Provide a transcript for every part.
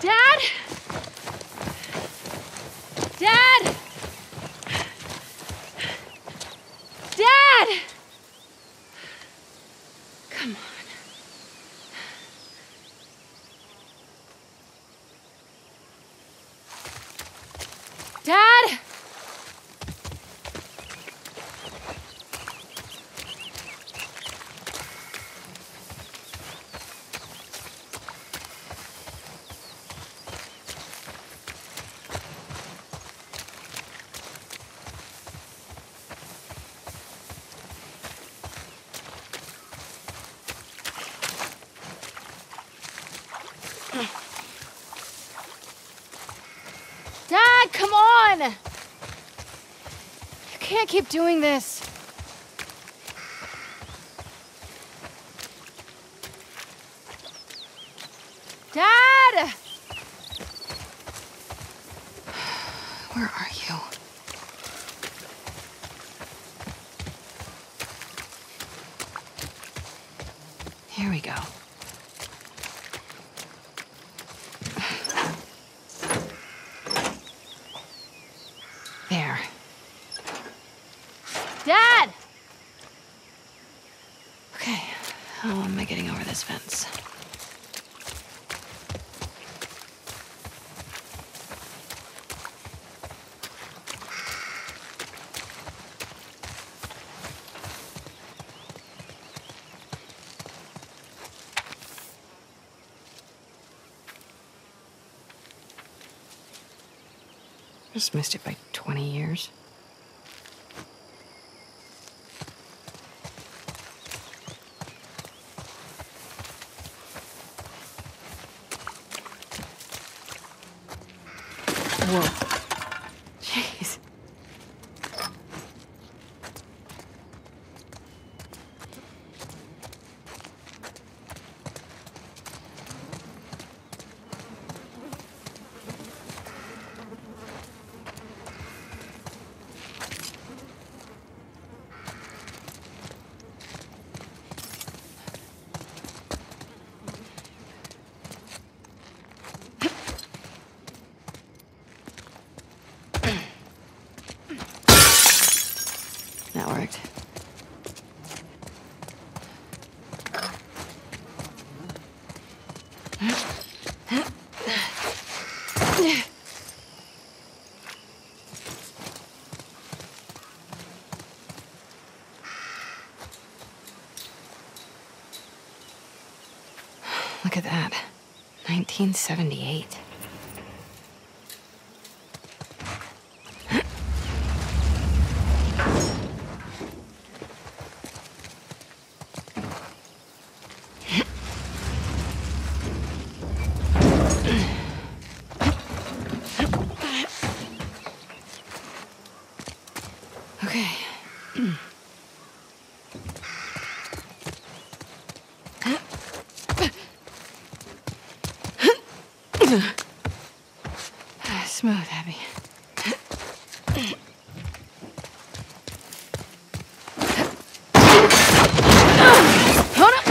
Dad? Dad? Dad! Come on. Dad? Dad, come on! You can't keep doing this. Dad! Where are you? Here we go. There. Dad! Okay, how am I getting over this fence? Just missed it by 20 years. Whoa. Jeez. Look at that. 1978. Okay. Smooth, Abby. Hold up.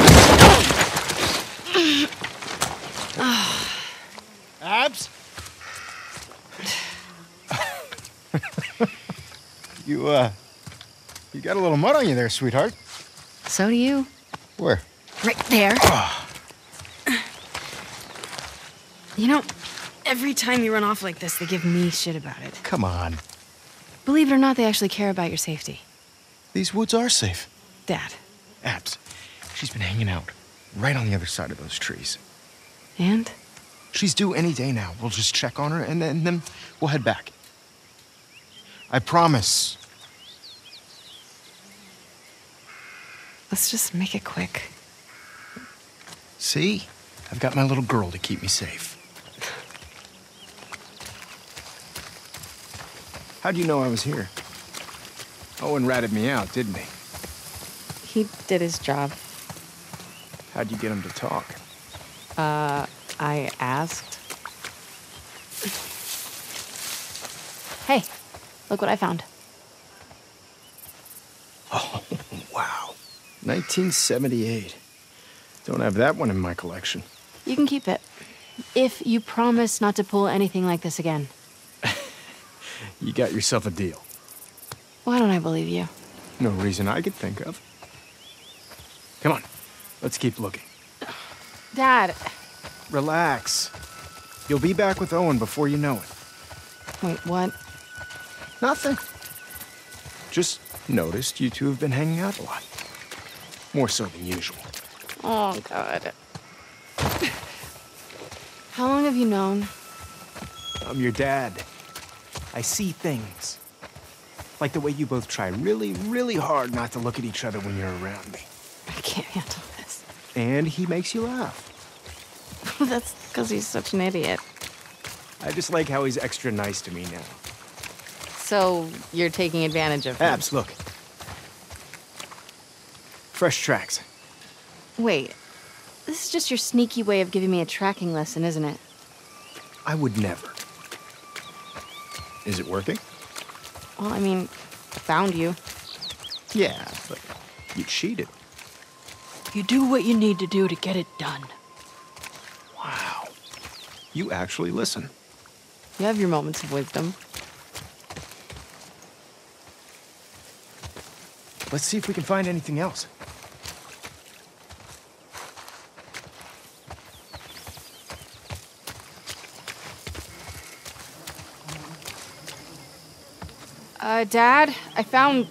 Abs? you, uh, you got a little mud on you there, sweetheart. So do you. Where? Right there. You know, every time you run off like this, they give me shit about it. Come on. Believe it or not, they actually care about your safety. These woods are safe. Dad. Abs, she's been hanging out right on the other side of those trees. And? She's due any day now. We'll just check on her and then, then we'll head back. I promise. Let's just make it quick. See? I've got my little girl to keep me safe. How'd you know I was here? Owen ratted me out, didn't he? He did his job. How'd you get him to talk? Uh, I asked. Hey, look what I found. Oh, wow. 1978. Don't have that one in my collection. You can keep it. if you promise not to pull anything like this again. You got yourself a deal. Why don't I believe you? No reason I could think of. Come on, let's keep looking. Dad. Relax. You'll be back with Owen before you know it. Wait, what? Nothing. Just noticed you two have been hanging out a lot. More so than usual. Oh, God. How long have you known? I'm your dad. I see things. Like the way you both try really, really hard not to look at each other when you're around me. I can't handle this. And he makes you laugh. That's because he's such an idiot. I just like how he's extra nice to me now. So, you're taking advantage of him? Abs, look. Fresh tracks. Wait. This is just your sneaky way of giving me a tracking lesson, isn't it? I would never. Is it working? Well, I mean, I found you. Yeah, but you cheated. You do what you need to do to get it done. Wow. You actually listen. You have your moments of wisdom. Let's see if we can find anything else. Uh, Dad, I found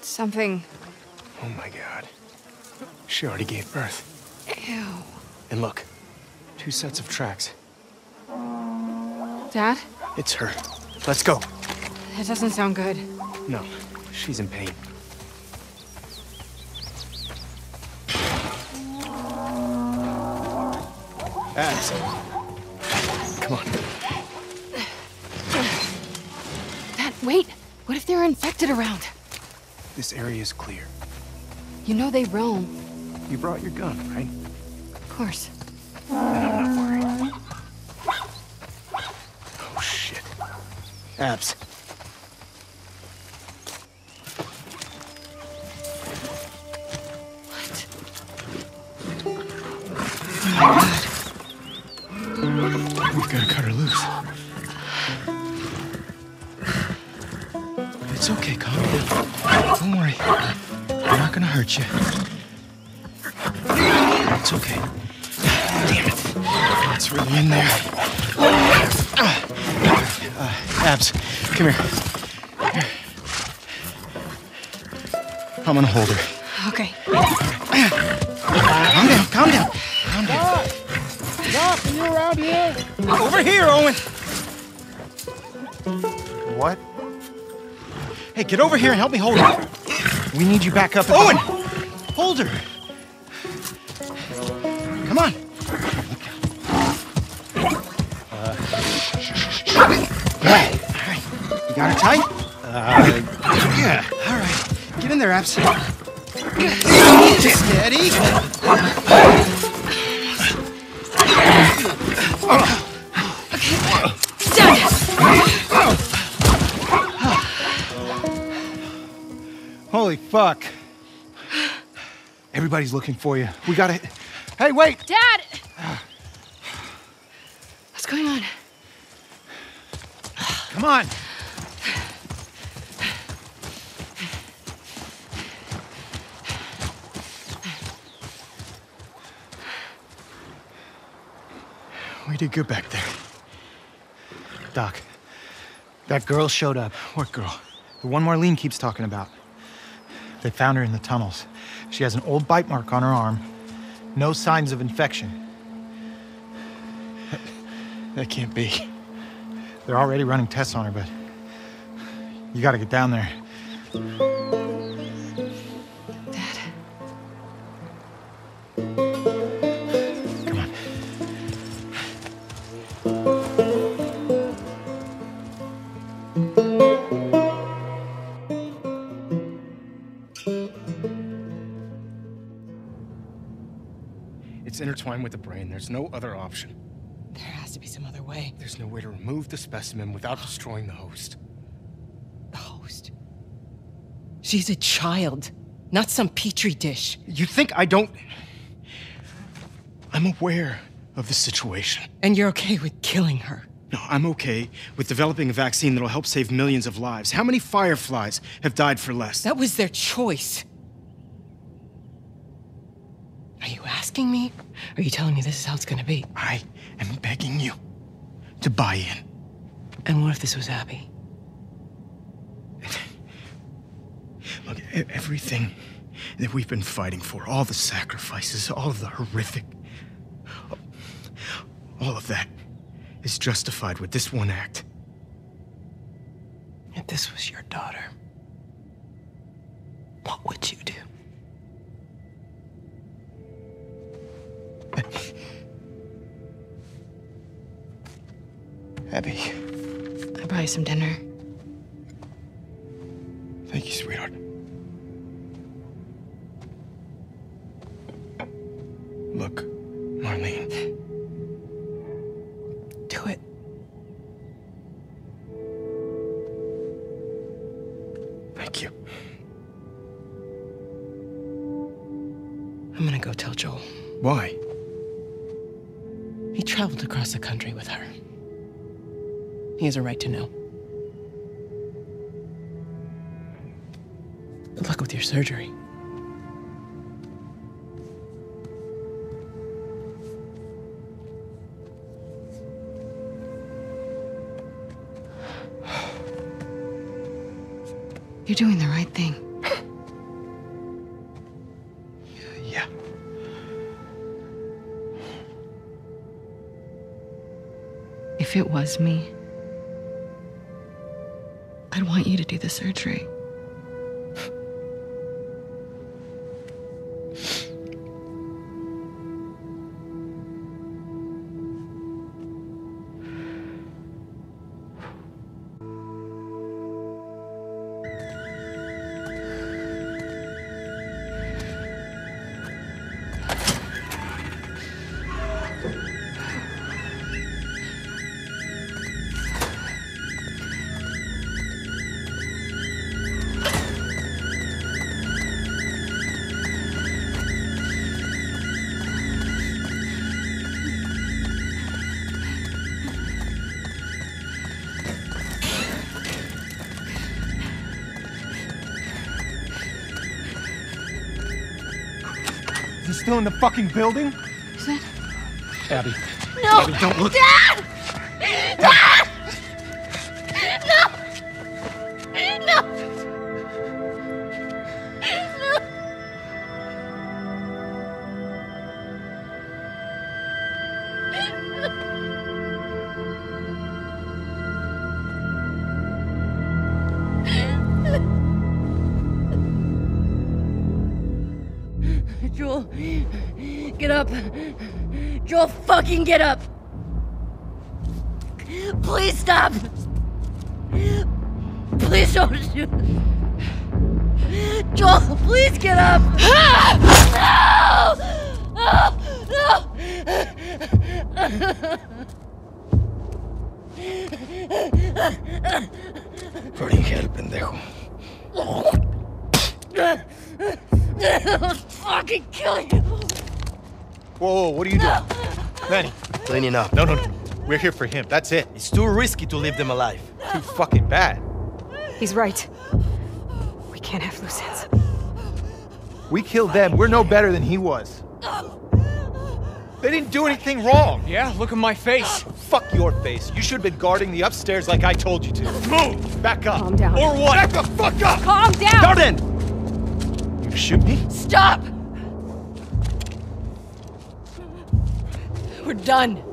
something. Oh my god. She already gave birth. Ew. And look, two sets of tracks. Dad? It's her. Let's go. That doesn't sound good. No, she's in pain. Abs. Come on. Dad, wait! What if they're infected around? This area is clear. You know they roam. You brought your gun, right? Of course. Then I'm not worried. Oh, shit. Abs. It's okay, calm down. Don't worry. I'm not gonna hurt you. It's okay. Damn it. It's really in there. Uh, Abs, come here. Here. I'm gonna hold her. Okay. Calm down, calm down. Calm down. Doc, are you around here? Over here, Owen. What? Hey, get over here and help me hold her. We need you back up. Owen! Hold her. Come on. Uh, all right. You got her tight? Uh, yeah. All right. Get in there, Abs. Steady. Fuck. Everybody's looking for you. We gotta. Hey, wait! Dad! What's going on? Come on! We did good back there. Doc, that girl showed up. What girl? The one Marlene keeps talking about. They found her in the tunnels. She has an old bite mark on her arm. No signs of infection. That, can't be. They're already running tests on her, but you gotta get down there. Intertwined with the brain. There's no other option. There has to be some other way. There's no way to remove the specimen without destroying the host. The host. She's a child, not some petri dish. You think I don't. I'm aware of the situation. And you're okay with killing her? No, I'm okay with developing a vaccine that'll help save millions of lives. How many fireflies have died for less? That was their choice. Are you asking me? Or are you telling me this is how it's gonna be? I am begging you to buy in. And what if this was Abby? Look, everything that we've been fighting for, all the sacrifices, all of the horrific. All of that is justified with this one act. If this was your daughter, what would you do? Abby, I'll buy you some dinner. thank you, sweetheart. Look, Marlene, Do it. thank you. I'm gonna go tell Joel. Why? He traveled across the country with her. He has a right to know. Good luck with your surgery. You're doing the right thing. If it was me, I'd want you to do the surgery. Still in the fucking building? Is it? Abby. No! Abby, don't look. Dad! Dad! Get up. Joel, fucking get up. Please stop. Please don't shoot. Joel, please get up. No! No! Fringel, pendejo. I'll fucking kill you. Whoa, whoa, what are you doing? Manny, Cleaning up. no, no, no. We're here for him. That's it. It's too risky to leave them alive. Too fucking bad. He's right. We can't have loose ends. We killed them. We're no better than he was. They didn't do anything wrong. Yeah, look at my face. Fuck your face. You should have been guarding the upstairs like I told you to. Move! Back up. Calm down. Or what? Back the fuck up! Calm down! Jordan! You shoot me? Stop! We're done.